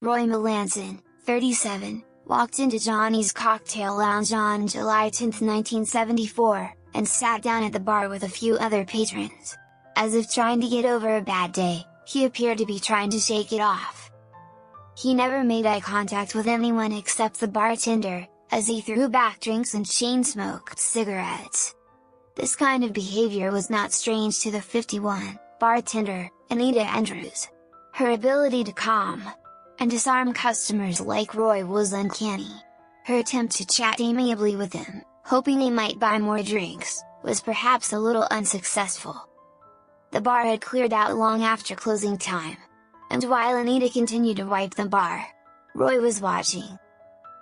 Roy Melanson, 37, walked into Johnny's Cocktail Lounge on July 10, 1974, and sat down at the bar with a few other patrons. As if trying to get over a bad day, he appeared to be trying to shake it off. He never made eye contact with anyone except the bartender, as he threw back drinks and chain-smoked cigarettes. This kind of behavior was not strange to the 51, bartender, Anita Andrews. Her ability to calm and disarm customers like Roy was uncanny. Her attempt to chat amiably with him, hoping he might buy more drinks, was perhaps a little unsuccessful. The bar had cleared out long after closing time. And while Anita continued to wipe the bar, Roy was watching.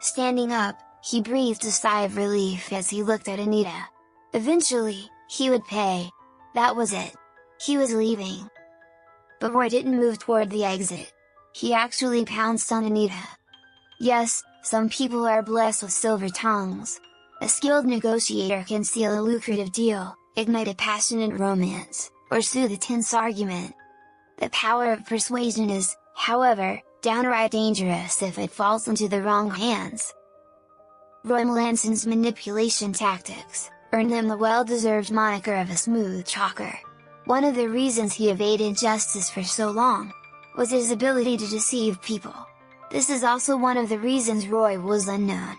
Standing up, he breathed a sigh of relief as he looked at Anita. Eventually, he would pay. That was it. He was leaving. But Roy didn't move toward the exit. He actually pounced on Anita. Yes, some people are blessed with silver tongues. A skilled negotiator can seal a lucrative deal, ignite a passionate romance, or soothe a tense argument. The power of persuasion is, however, downright dangerous if it falls into the wrong hands. Roy Melanson's manipulation tactics, earned him the well-deserved moniker of a smooth talker. One of the reasons he evaded justice for so long, was his ability to deceive people. This is also one of the reasons Roy was unknown.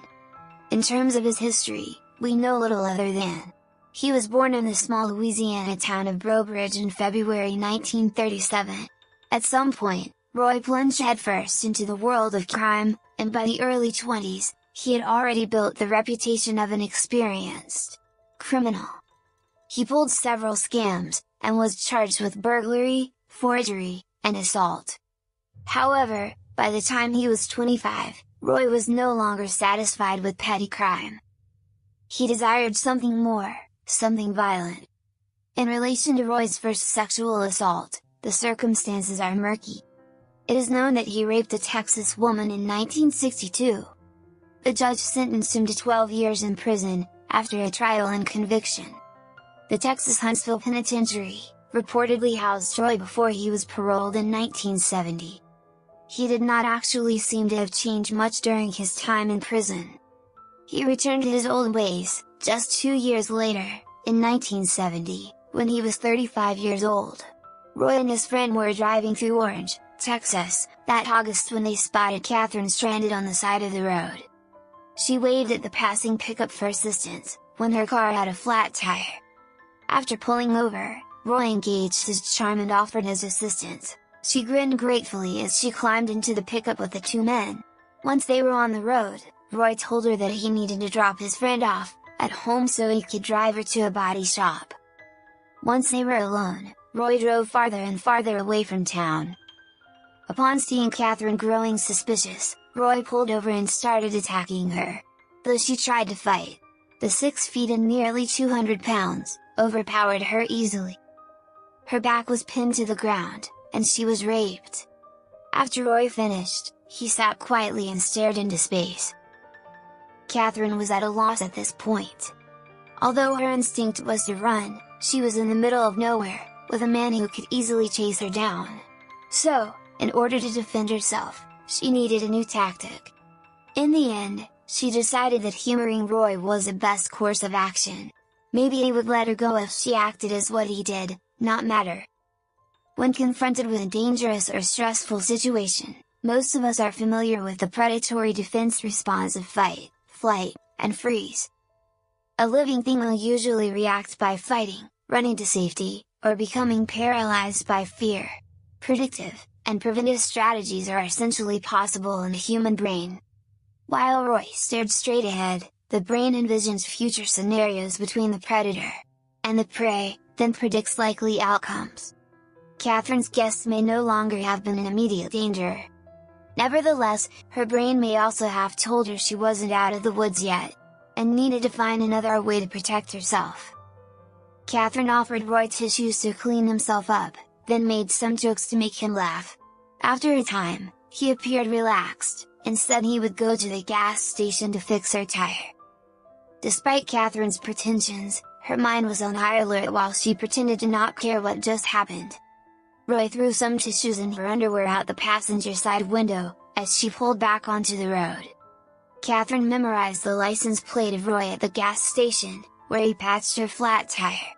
In terms of his history, we know little other than he was born in the small Louisiana town of Breaux Bridge in February 1937. At some point, Roy plunged headfirst into the world of crime, and by the early 20s, he had already built the reputation of an experienced criminal. He pulled several scams, and was charged with burglary, forgery, and assault. However, by the time he was 25, Roy was no longer satisfied with petty crime. He desired something more, something violent. In relation to Roy's first sexual assault, the circumstances are murky. It is known that he raped a Texas woman in 1962. The judge sentenced him to 12 years in prison, after a trial and conviction. The Texas Huntsville Penitentiary, reportedly housed Roy before he was paroled in 1970. He did not actually seem to have changed much during his time in prison. He returned to his old ways, just two years later, in 1970, when he was 35 years old. Roy and his friend were driving through Orange, Texas, that August when they spotted Catherine stranded on the side of the road. She waved at the passing pickup for assistance, when her car had a flat tire. After pulling over, Roy engaged his charm and offered his assistance. She grinned gratefully as she climbed into the pickup with the two men. Once they were on the road, Roy told her that he needed to drop his friend off, at home so he could drive her to a body shop. Once they were alone, Roy drove farther and farther away from town. Upon seeing Catherine growing suspicious, Roy pulled over and started attacking her. Though she tried to fight, the 6 feet and nearly 200 pounds, overpowered her easily. Her back was pinned to the ground, and she was raped. After Roy finished, he sat quietly and stared into space. Catherine was at a loss at this point. Although her instinct was to run, she was in the middle of nowhere, with a man who could easily chase her down. So, in order to defend herself, she needed a new tactic. In the end, she decided that humoring Roy was the best course of action. Maybe he would let her go if she acted as what he did, not matter. When confronted with a dangerous or stressful situation, most of us are familiar with the predatory defense response of fight, flight, and freeze. A living thing will usually react by fighting, running to safety, or becoming paralyzed by fear. Predictive, and preventive strategies are essentially possible in the human brain. While Roy stared straight ahead, the brain envisions future scenarios between the predator and the prey, then predicts likely outcomes. Catherine's guests may no longer have been in immediate danger. Nevertheless, her brain may also have told her she wasn't out of the woods yet, and needed to find another way to protect herself. Catherine offered Roy tissues to clean himself up, then made some jokes to make him laugh. After a time, he appeared relaxed, and said he would go to the gas station to fix her tire. Despite Catherine's pretensions, her mind was on high alert while she pretended to not care what just happened. Roy threw some tissues and her underwear out the passenger side window, as she pulled back onto the road. Catherine memorized the license plate of Roy at the gas station, where he patched her flat tire.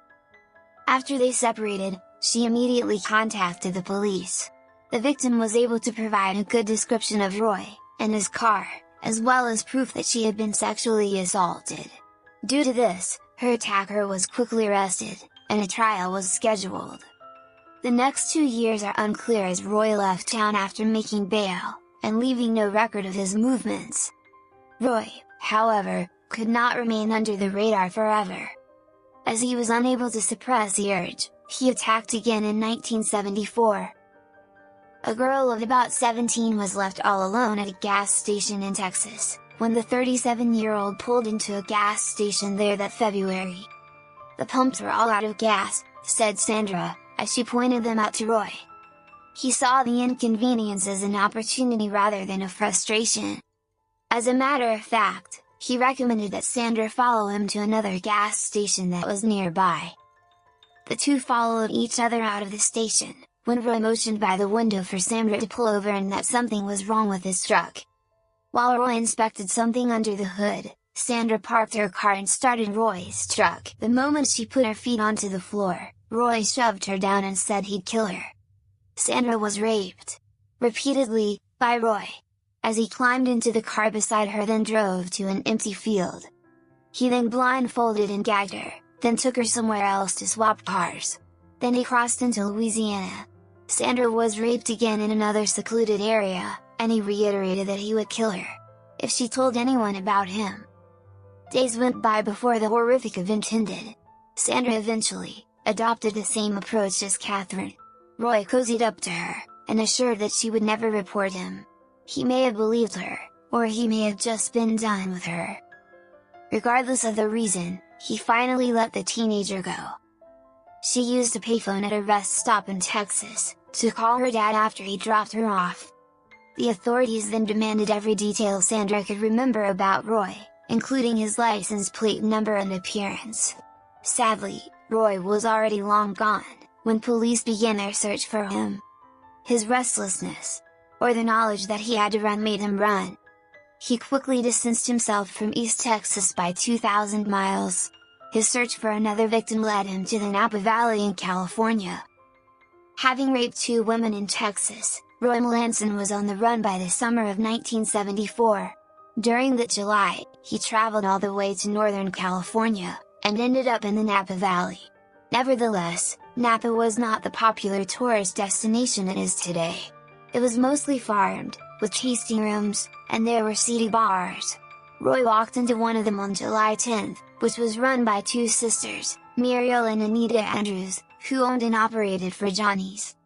After they separated, she immediately contacted the police. The victim was able to provide a good description of Roy, and his car, as well as proof that she had been sexually assaulted. Due to this, her attacker was quickly arrested, and a trial was scheduled. The next two years are unclear as Roy left town after making bail, and leaving no record of his movements. Roy, however, could not remain under the radar forever. As he was unable to suppress the urge, he attacked again in 1974. A girl of about 17 was left all alone at a gas station in Texas, when the 37-year-old pulled into a gas station there that February. The pumps were all out of gas, said Sandra, as she pointed them out to Roy. He saw the inconvenience as an opportunity rather than a frustration. As a matter of fact, he recommended that Sandra follow him to another gas station that was nearby. The two followed each other out of the station, when Roy motioned by the window for Sandra to pull over and that something was wrong with his truck. While Roy inspected something under the hood, Sandra parked her car and started Roy's truck. The moment she put her feet onto the floor, Roy shoved her down and said he'd kill her. Sandra was raped. Repeatedly, by Roy. As he climbed into the car beside her then drove to an empty field. He then blindfolded and gagged her, then took her somewhere else to swap cars. Then he crossed into Louisiana. Sandra was raped again in another secluded area, and he reiterated that he would kill her. If she told anyone about him. Days went by before the horrific event ended. Sandra eventually, adopted the same approach as Catherine. Roy cozied up to her, and assured that she would never report him. He may have believed her, or he may have just been done with her. Regardless of the reason, he finally let the teenager go. She used a payphone at a rest stop in Texas, to call her dad after he dropped her off. The authorities then demanded every detail Sandra could remember about Roy, including his license plate number and appearance. Sadly, Roy was already long gone, when police began their search for him. His restlessness, or the knowledge that he had to run made him run. He quickly distanced himself from East Texas by 2,000 miles. His search for another victim led him to the Napa Valley in California. Having raped two women in Texas, Roy Melanson was on the run by the summer of 1974. During that July, he traveled all the way to Northern California, and ended up in the Napa Valley. Nevertheless, Napa was not the popular tourist destination it is today. It was mostly farmed, with tasting rooms, and there were seedy bars. Roy walked into one of them on July 10th, which was run by two sisters, Muriel and Anita Andrews, who owned and operated for Johnny's.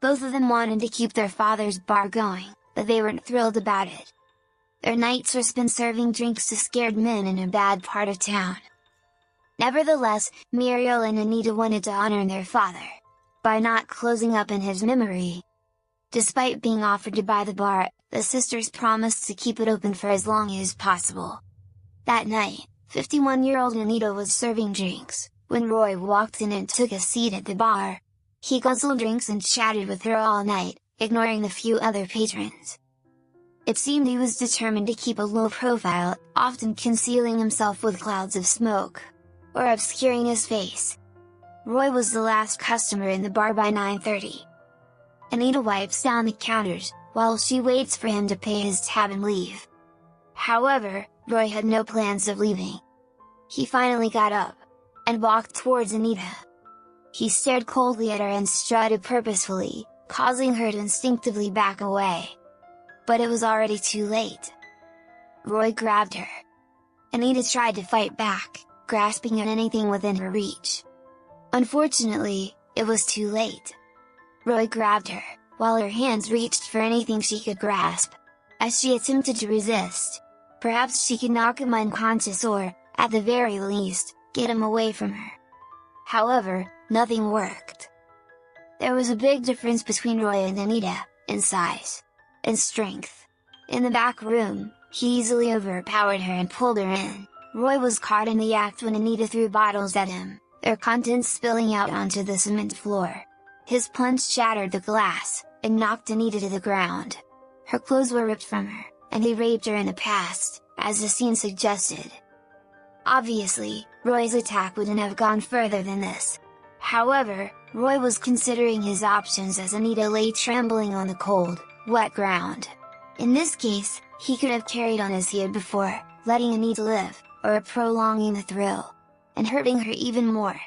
Both of them wanted to keep their father's bar going, but they weren't thrilled about it. Their nights were spent serving drinks to scared men in a bad part of town. Nevertheless, Muriel and Anita wanted to honor their father, by not closing up in his memory. Despite being offered to buy the bar, the sisters promised to keep it open for as long as possible. That night, 51-year-old Anita was serving drinks, when Roy walked in and took a seat at the bar. He guzzled drinks and chatted with her all night, ignoring the few other patrons. It seemed he was determined to keep a low profile, often concealing himself with clouds of smoke or obscuring his face. Roy was the last customer in the bar by 9.30. Anita wipes down the counters, while she waits for him to pay his tab and leave. However, Roy had no plans of leaving. He finally got up, and walked towards Anita. He stared coldly at her and strutted purposefully, causing her to instinctively back away. But it was already too late. Roy grabbed her. Anita tried to fight back, grasping at anything within her reach. Unfortunately, it was too late. Roy grabbed her, while her hands reached for anything she could grasp. As she attempted to resist, perhaps she could knock him unconscious or, at the very least, get him away from her. However, nothing worked. There was a big difference between Roy and Anita, in size. and strength. In the back room, he easily overpowered her and pulled her in. Roy was caught in the act when Anita threw bottles at him, their contents spilling out onto the cement floor. His punch shattered the glass, and knocked Anita to the ground. Her clothes were ripped from her, and he raped her in the past, as the scene suggested. Obviously, Roy's attack wouldn't have gone further than this. However, Roy was considering his options as Anita lay trembling on the cold, wet ground. In this case, he could have carried on as he had before, letting Anita live, or prolonging the thrill, and hurting her even more.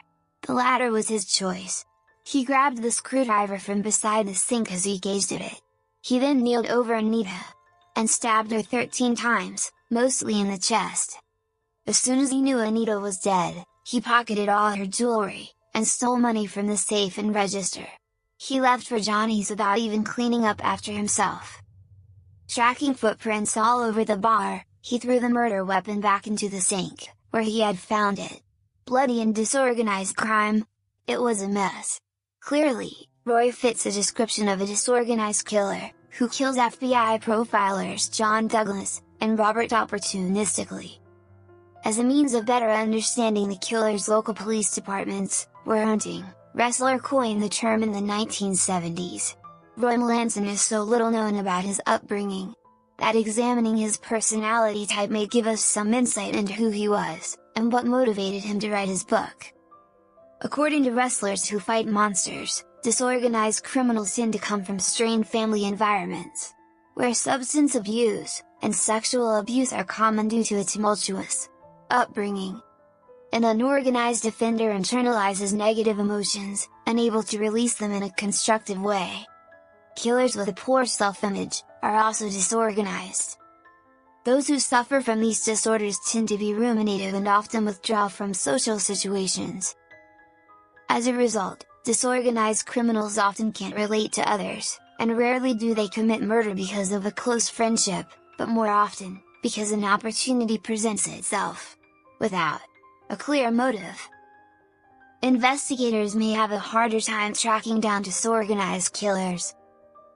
The latter was his choice. He grabbed the screwdriver from beside the sink as he gazed at it. He then kneeled over Anita, and stabbed her 13 times, mostly in the chest. As soon as he knew Anita was dead, he pocketed all her jewelry, and stole money from the safe and register. He left for Johnny's without even cleaning up after himself. Tracking footprints all over the bar, he threw the murder weapon back into the sink, where he had found it. Bloody and disorganized crime, it was a mess. Clearly, Roy fits a description of a disorganized killer, who kills FBI profilers John Douglas, and Robert opportunistically. As a means of better understanding the killer's local police departments, were hunting, Ressler coined the term in the 1970s. Roy Melanson is so little known about his upbringing, that examining his personality type may give us some insight into who he was, and what motivated him to write his book. According to Ressler's who fight monsters, disorganized criminals tend to come from strained family environments, where substance abuse, and sexual abuse are common due to a tumultuous, upbringing. An unorganized offender internalizes negative emotions, unable to release them in a constructive way. Killers with a poor self-image, are also disorganized. Those who suffer from these disorders tend to be ruminative and often withdraw from social situations. As a result, disorganized criminals often can't relate to others, and rarely do they commit murder because of a close friendship, but more often, because an opportunity presents itself without a clear motive. Investigators may have a harder time tracking down disorganized killers.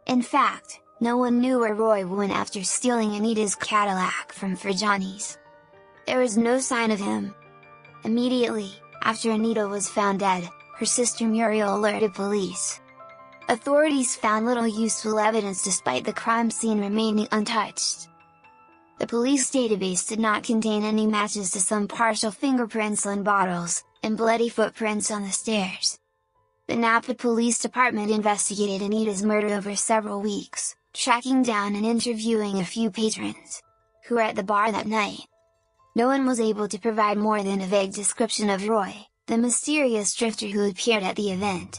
In fact, no one knew where Roy went after stealing Anita's Cadillac from Johnny's. There was no sign of him. Immediately, after Anita was found dead, her sister Muriel alerted police. Authorities found little useful evidence despite the crime scene remaining untouched. The police database did not contain any matches to some partial fingerprints on bottles, and bloody footprints on the stairs. The Napa Police Department investigated Anita's murder over several weeks, tracking down and interviewing a few patrons, who were at the bar that night. No one was able to provide more than a vague description of Roy, the mysterious drifter who appeared at the event.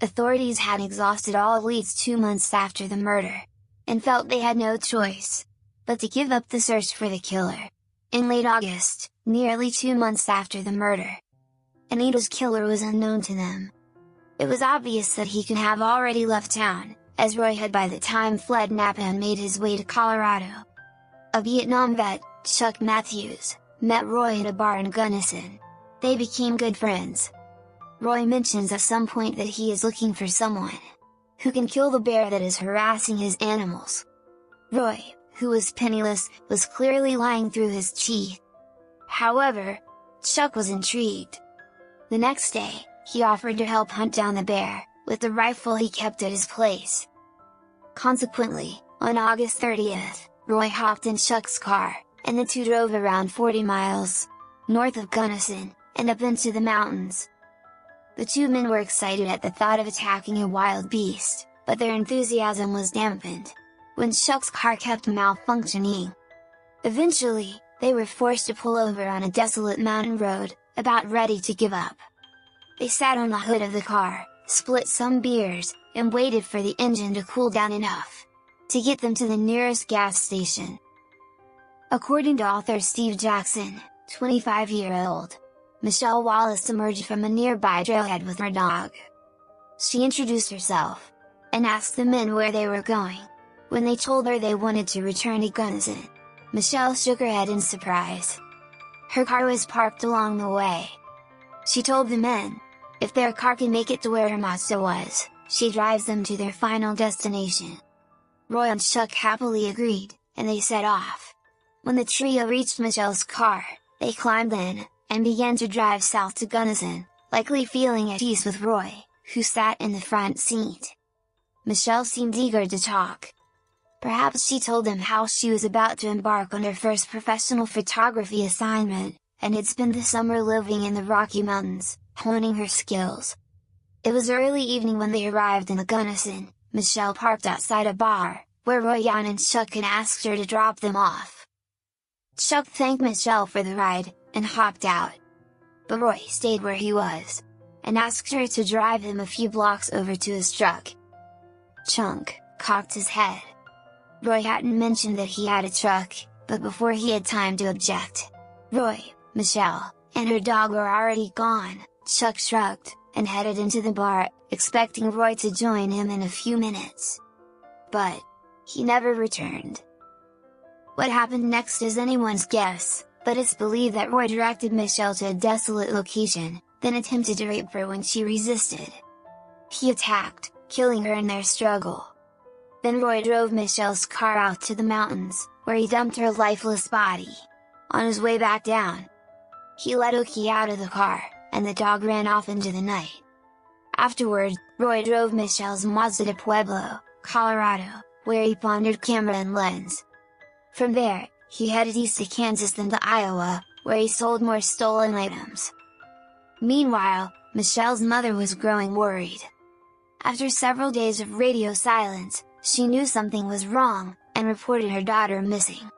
Authorities had exhausted all leads two months after the murder, and felt they had no choice, but to give up the search for the killer. In late August, nearly two months after the murder, Anita's killer was unknown to them. It was obvious that he could have already left town, as Roy had by the time fled Napa and made his way to Colorado. A Vietnam vet, Chuck Matthews, met Roy at a bar in Gunnison. They became good friends. Roy mentions at some point that he is looking for someone who can kill the bear that is harassing his animals. Roy, who was penniless, was clearly lying through his teeth. However, Chuck was intrigued. The next day, he offered to help hunt down the bear, with the rifle he kept at his place. Consequently, on August 30th, Roy hopped in Chuck's car, and the two drove around 40 miles, north of Gunnison, and up into the mountains. The two men were excited at the thought of attacking a wild beast, but their enthusiasm was dampened, when Chuck's car kept malfunctioning. Eventually, they were forced to pull over on a desolate mountain road, about ready to give up. They sat on the hood of the car, split some beers, and waited for the engine to cool down enough, to get them to the nearest gas station. According to author Steve Jackson, 25-year-old, Michelle Wallace emerged from a nearby trailhead with her dog. She introduced herself, and asked the men where they were going. When they told her they wanted to return to Gunnison, Michelle shook her head in surprise. Her car was parked along the way. She told the men, if their car can make it to where her Mazda was, she drives them to their final destination. Roy and Chuck happily agreed, and they set off. When the trio reached Michelle's car, they climbed in, and began to drive south to Gunnison, likely feeling at ease with Roy, who sat in the front seat. Michelle seemed eager to talk, Perhaps she told him how she was about to embark on her first professional photography assignment, and had spent the summer living in the Rocky Mountains, honing her skills. It was early evening when they arrived in the Gunnison, Michelle parked outside a bar, where Roy Young and Chuck had asked her to drop them off. Chuck thanked Michelle for the ride, and hopped out. But Roy stayed where he was, and asked her to drive him a few blocks over to his truck. Chuck, cocked his head. Roy hadn't mentioned that he had a truck, but before he had time to object, Roy, Michelle, and her dog were already gone, Chuck shrugged, and headed into the bar, expecting Roy to join him in a few minutes. But, he never returned. What happened next is anyone's guess, but it's believed that Roy directed Michelle to a desolate location, then attempted to rape her when she resisted. He attacked, killing her in their struggle. Then Roy drove Michelle's car out to the mountains, where he dumped her lifeless body. On his way back down, he let Oki out of the car, and the dog ran off into the night. Afterward, Roy drove Michelle's Mazda to Pueblo, Colorado, where he pondered camera and lens. From there, he headed east to Kansas then to Iowa, where he sold more stolen items. Meanwhile, Michelle's mother was growing worried. After several days of radio silence, she knew something was wrong, and reported her daughter missing.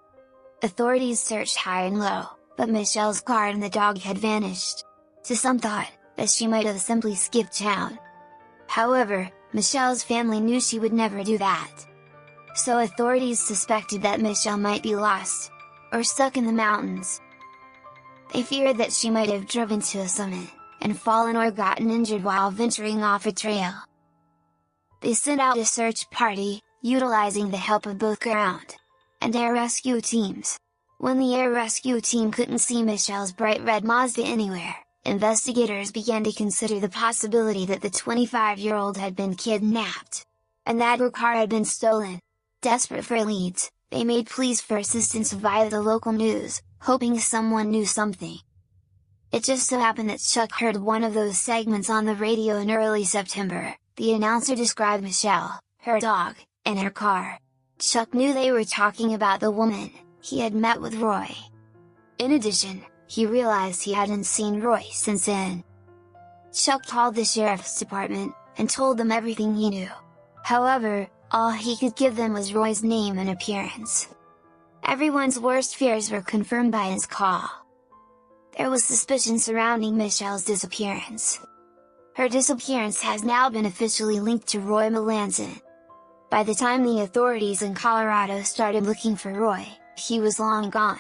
Authorities searched high and low, but Michelle's car and the dog had vanished. To some thought, that she might have simply skipped town. However, Michelle's family knew she would never do that. So authorities suspected that Michelle might be lost, or stuck in the mountains. They feared that she might have driven to a summit, and fallen or gotten injured while venturing off a trail. They sent out a search party, utilizing the help of both ground and air rescue teams. When the air rescue team couldn't see Michelle's bright red Mazda anywhere, investigators began to consider the possibility that the 25-year-old had been kidnapped, and that her car had been stolen. Desperate for leads, they made pleas for assistance via the local news, hoping someone knew something. It just so happened that Chuck heard one of those segments on the radio in early September, the announcer described Michelle, her dog, and her car. Chuck knew they were talking about the woman, he had met with Roy. In addition, he realized he hadn't seen Roy since then. Chuck called the sheriff's department, and told them everything he knew. However, all he could give them was Roy's name and appearance. Everyone's worst fears were confirmed by his call. There was suspicion surrounding Michelle's disappearance. Her disappearance has now been officially linked to Roy Melanson. By the time the authorities in Colorado started looking for Roy, he was long gone.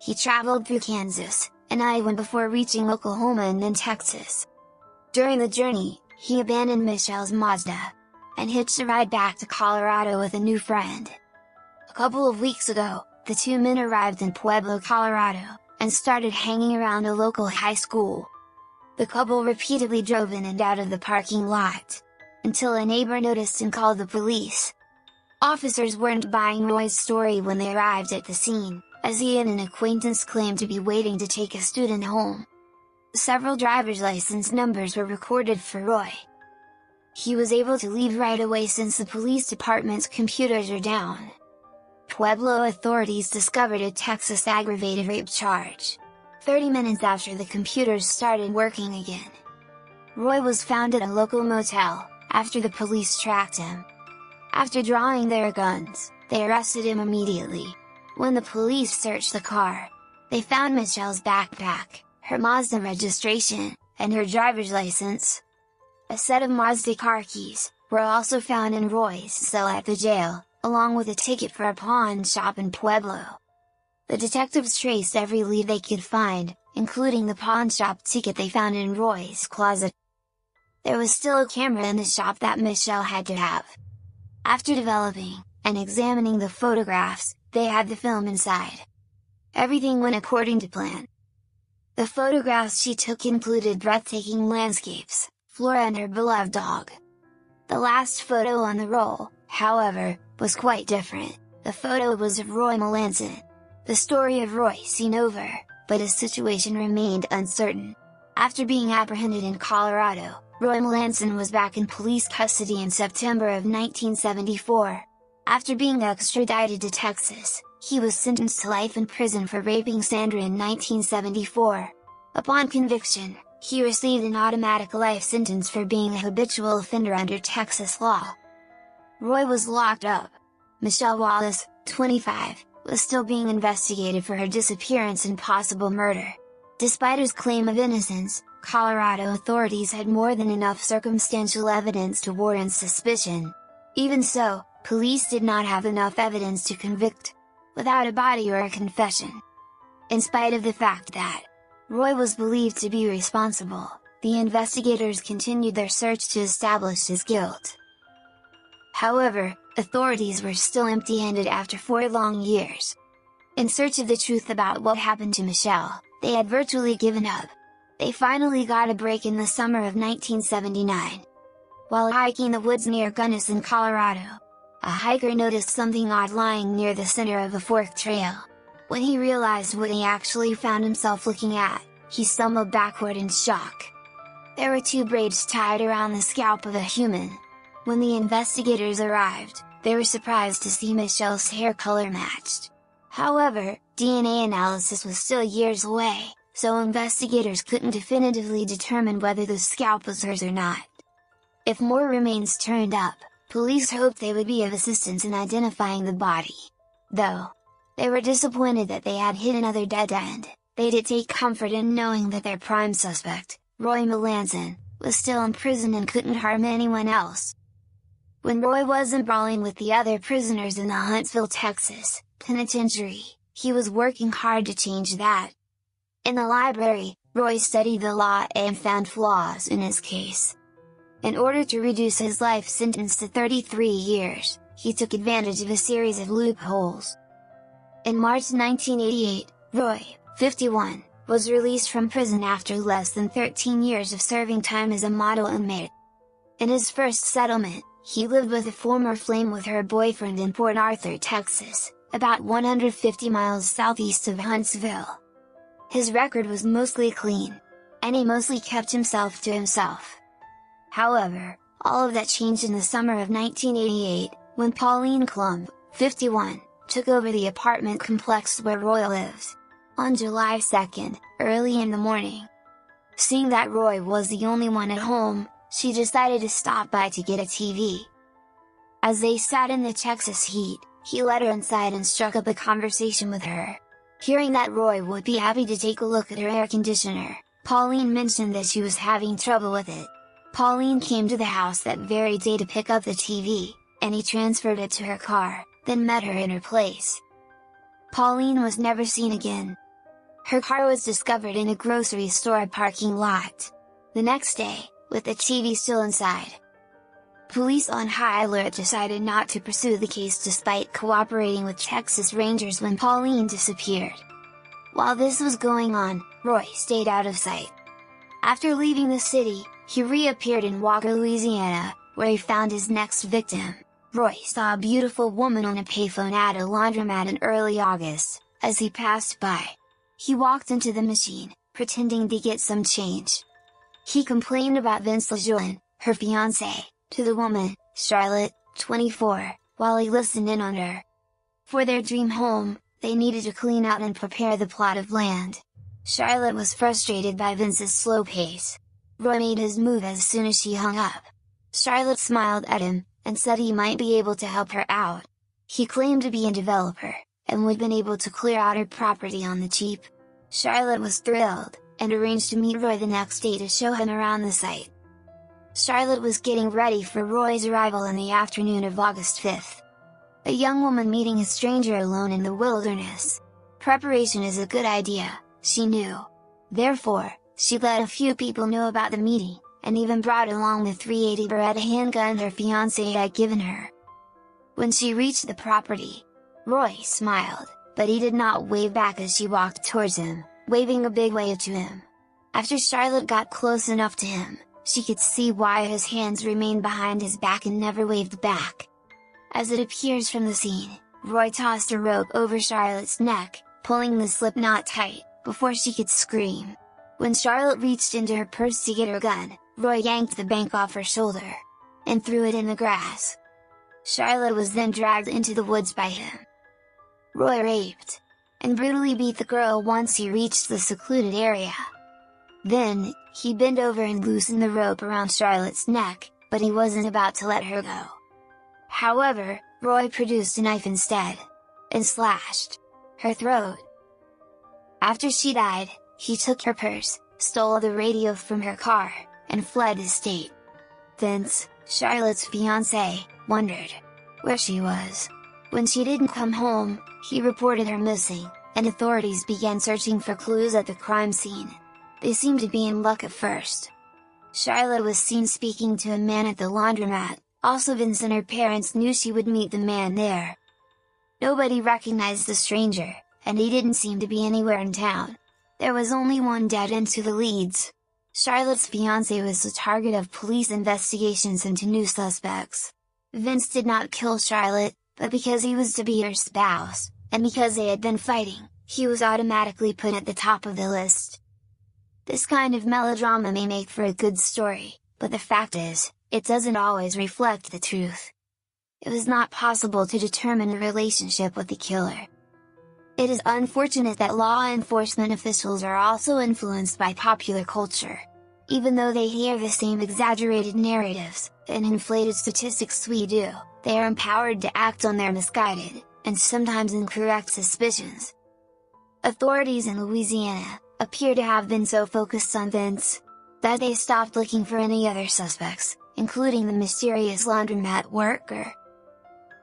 He traveled through Kansas, and Iowa before reaching Oklahoma and then Texas. During the journey, he abandoned Michelle's Mazda, and hitched a ride back to Colorado with a new friend. A couple of weeks ago, the two men arrived in Pueblo, Colorado, and started hanging around a local high school. The couple repeatedly drove in and out of the parking lot, until a neighbor noticed and called the police. Officers weren't buying Roy's story when they arrived at the scene, as he and an acquaintance claimed to be waiting to take a student home. Several driver's license numbers were recorded for Roy. He was able to leave right away since the police department's computers are down. Pueblo authorities discovered a Texas aggravated rape charge. 30 minutes after the computers started working again. Roy was found at a local motel, after the police tracked him. After drawing their guns, they arrested him immediately. When the police searched the car, they found Michelle's backpack, her Mazda registration, and her driver's license. A set of Mazda car keys, were also found in Roy's cell at the jail, along with a ticket for a pawn shop in Pueblo. The detectives traced every lead they could find, including the pawn shop ticket they found in Roy's closet. There was still a camera in the shop that Michelle had to have. After developing, and examining the photographs, they had the film inside. Everything went according to plan. The photographs she took included breathtaking landscapes, Flora and her beloved dog. The last photo on the roll, however, was quite different, the photo was of Roy Melanson. The story of Roy seen over, but his situation remained uncertain. After being apprehended in Colorado, Roy Melanson was back in police custody in September of 1974. After being extradited to Texas, he was sentenced to life in prison for raping Sandra in 1974. Upon conviction, he received an automatic life sentence for being a habitual offender under Texas law. Roy was locked up. Michelle Wallace, 25, was still being investigated for her disappearance and possible murder. Despite his claim of innocence, Colorado authorities had more than enough circumstantial evidence to warrant suspicion. Even so, police did not have enough evidence to convict, without a body or a confession. In spite of the fact that Roy was believed to be responsible, the investigators continued their search to establish his guilt. However, authorities were still empty-handed after four long years. In search of the truth about what happened to Michelle, they had virtually given up. They finally got a break in the summer of 1979. While hiking the woods near Gunnison, Colorado, a hiker noticed something odd lying near the center of a forked trail. When he realized what he actually found himself looking at, he stumbled backward in shock. There were two braids tied around the scalp of a human. When the investigators arrived, they were surprised to see Michelle's hair color matched. However, DNA analysis was still years away, so investigators couldn't definitively determine whether the scalp was hers or not. If more remains turned up, police hoped they would be of assistance in identifying the body. Though, they were disappointed that they had hit another dead end, they did take comfort in knowing that their prime suspect, Roy Melanson, was still in prison and couldn't harm anyone else. When Roy wasn't brawling with the other prisoners in the Huntsville, Texas, penitentiary, he was working hard to change that. In the library, Roy studied the law and found flaws in his case. In order to reduce his life sentence to 33 years, he took advantage of a series of loopholes. In March 1988, Roy, 51, was released from prison after less than 13 years of serving time as a model inmate. In his first settlement, he lived with a former flame with her boyfriend in Port Arthur, Texas, about 150 miles southeast of Huntsville. His record was mostly clean, and he mostly kept himself to himself. However, all of that changed in the summer of 1988, when Pauline Klumb, 51, took over the apartment complex where Roy lives. On July 2nd, early in the morning. Seeing that Roy was the only one at home, she decided to stop by to get a TV. As they sat in the Texas heat, he led her inside and struck up a conversation with her. Hearing that Roy would be happy to take a look at her air conditioner, Pauline mentioned that she was having trouble with it. Pauline came to the house that very day to pick up the TV, and he transferred it to her car then met her in her place. Pauline was never seen again. Her car was discovered in a grocery store parking lot. The next day, with the TV still inside. Police on high alert decided not to pursue the case despite cooperating with Texas Rangers when Pauline disappeared. While this was going on, Roy stayed out of sight. After leaving the city, he reappeared in Walker, Louisiana, where he found his next victim. Roy saw a beautiful woman on a payphone at a laundromat in early August, as he passed by. He walked into the machine, pretending to get some change. He complained about Vince LeJeune, her fiancé, to the woman, Charlotte, 24, while he listened in on her. For their dream home, they needed to clean out and prepare the plot of land. Charlotte was frustrated by Vince's slow pace. Roy made his move as soon as she hung up. Charlotte smiled at him, and said he might be able to help her out. He claimed to be a developer, and would been able to clear out her property on the cheap. Charlotte was thrilled, and arranged to meet Roy the next day to show him around the site. Charlotte was getting ready for Roy's arrival in the afternoon of August 5th. A young woman meeting a stranger alone in the wilderness. Preparation is a good idea, she knew. Therefore, she let a few people know about the meeting, and even brought along the 380 Beretta handgun her fiancé had given her. When she reached the property, Roy smiled, but he did not wave back as she walked towards him, waving a big wave to him. After Charlotte got close enough to him, she could see why his hands remained behind his back and never waved back. As it appears from the scene, Roy tossed a rope over Charlotte's neck, pulling the slip knot tight, before she could scream. When Charlotte reached into her purse to get her gun, Roy yanked the bank off her shoulder, and threw it in the grass. Charlotte was then dragged into the woods by him. Roy raped and brutally beat the girl once he reached the secluded area. Then, he bent over and loosened the rope around Charlotte's neck, but he wasn't about to let her go. However, Roy produced a knife instead, and slashed her throat. After she died, he took her purse, stole the radio from her car, and fled the state. Thence, Charlotte's fiance, wondered where she was. When she didn't come home, he reported her missing, and authorities began searching for clues at the crime scene. They seemed to be in luck at first. Charlotte was seen speaking to a man at the laundromat, also Vince and her parents knew she would meet the man there. Nobody recognized the stranger, and he didn't seem to be anywhere in town. There was only one dead end to the leads. Charlotte's fiance was the target of police investigations into new suspects. Vince did not kill Charlotte, but because he was to be her spouse, and because they had been fighting, he was automatically put at the top of the list. This kind of melodrama may make for a good story, but the fact is, it doesn't always reflect the truth. It was not possible to determine a relationship with the killer. It is unfortunate that law enforcement officials are also influenced by popular culture. Even though they hear the same exaggerated narratives, and inflated statistics we do, they are empowered to act on their misguided, and sometimes incorrect suspicions. Authorities in Louisiana, appear to have been so focused on Vince, that they stopped looking for any other suspects, including the mysterious laundromat worker.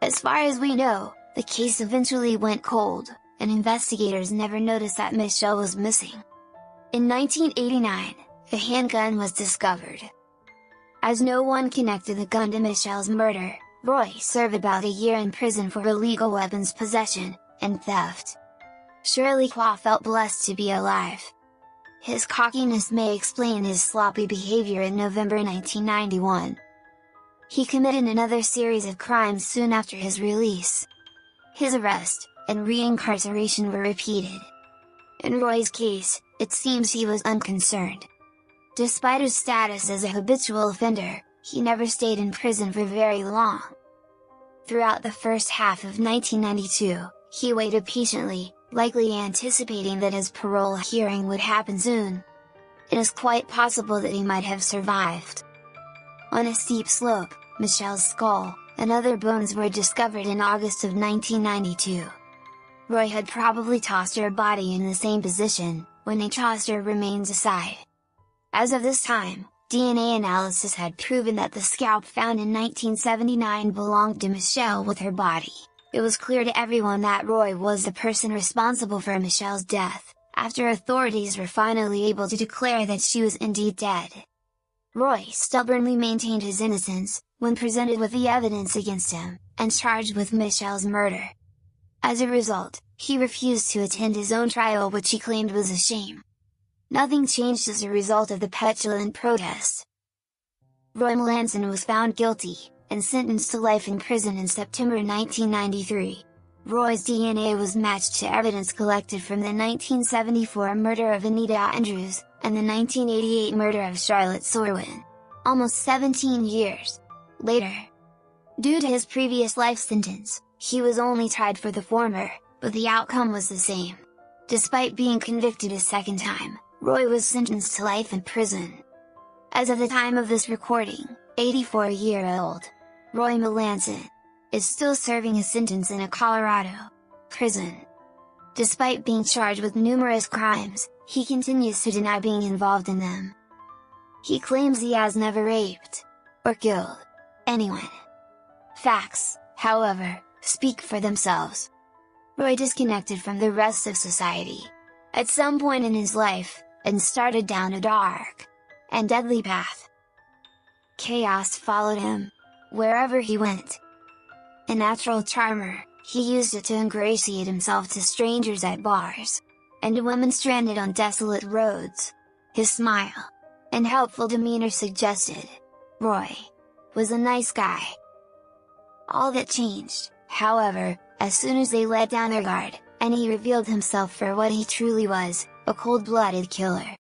As far as we know, the case eventually went cold, and investigators never noticed that Michelle was missing. In 1989, a handgun was discovered. As no one connected the gun to Michelle's murder, Roy served about a year in prison for illegal weapons possession, and theft. Shirley Qua felt blessed to be alive. His cockiness may explain his sloppy behavior in November 1991. He committed another series of crimes soon after his release. His arrest, and reincarceration were repeated. In Roy's case, it seems he was unconcerned. Despite his status as a habitual offender, he never stayed in prison for very long. Throughout the first half of 1992, he waited patiently, likely anticipating that his parole hearing would happen soon. It is quite possible that he might have survived. On a steep slope, Michelle's skull, and other bones were discovered in August of 1992. Roy had probably tossed her body in the same position, when he tossed her remains aside. As of this time, DNA analysis had proven that the scalp found in 1979 belonged to Michelle with her body. It was clear to everyone that Roy was the person responsible for Michelle's death, after authorities were finally able to declare that she was indeed dead. Roy stubbornly maintained his innocence, when presented with the evidence against him, and charged with Michelle's murder. As a result, he refused to attend his own trial which he claimed was a shame. Nothing changed as a result of the petulant protests. Roy Melanson was found guilty, and sentenced to life in prison in September 1993. Roy's DNA was matched to evidence collected from the 1974 murder of Anita Andrews, and the 1988 murder of Charlotte Sorwin. Almost 17 years later. Due to his previous life sentence, he was only tried for the former, but the outcome was the same. Despite being convicted a second time, Roy was sentenced to life in prison. As of the time of this recording, 84-year-old, Roy Melanson, is still serving a sentence in a Colorado prison. Despite being charged with numerous crimes, he continues to deny being involved in them. He claims he has never raped, or killed, anyone. Facts, however, speak for themselves. Roy disconnected from the rest of society. At some point in his life, and started down a dark and deadly path. Chaos followed him, wherever he went. A natural charmer, he used it to ingratiate himself to strangers at bars, and women stranded on desolate roads. His smile, and helpful demeanor suggested, Roy, was a nice guy. All that changed, however, as soon as they let down their guard, and he revealed himself for what he truly was, a cold-blooded killer.